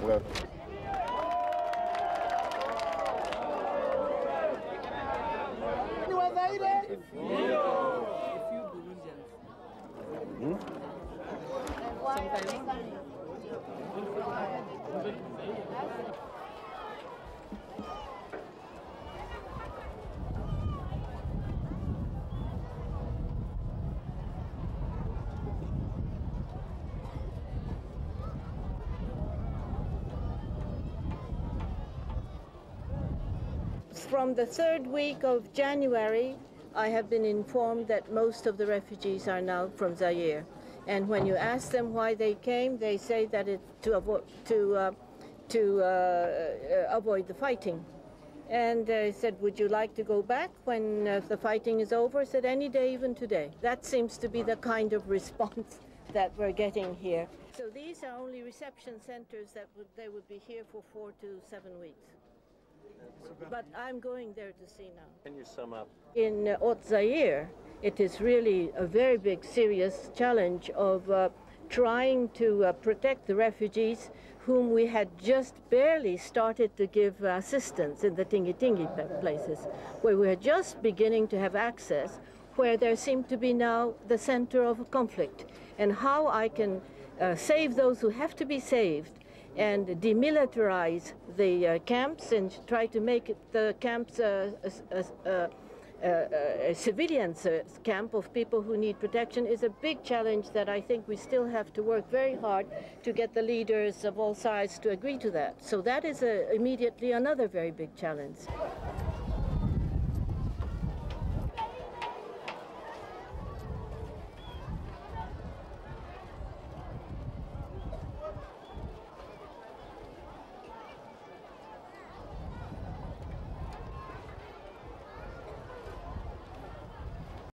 Teşekkürler. Hmm? From the third week of January, I have been informed that most of the refugees are now from Zaire. And when you ask them why they came, they say that it's to avoid to uh, to uh, uh, avoid the fighting. And I said, "Would you like to go back when uh, the fighting is over?" I said, "Any day, even today." That seems to be the kind of response that we're getting here. So these are only reception centers that would they would be here for four to seven weeks. But I'm going there to see now. Can you sum up? In uh, Haute Zaire, it is really a very big, serious challenge of uh, trying to uh, protect the refugees whom we had just barely started to give assistance in the Tingi Tingi places, where we are just beginning to have access, where there seemed to be now the center of a conflict, and how I can uh, save those who have to be saved and demilitarize the uh, camps and try to make the camps uh, a, a, a, a uh, uh, civilian camp of people who need protection is a big challenge that I think we still have to work very hard to get the leaders of all sides to agree to that. So that is immediately another very big challenge.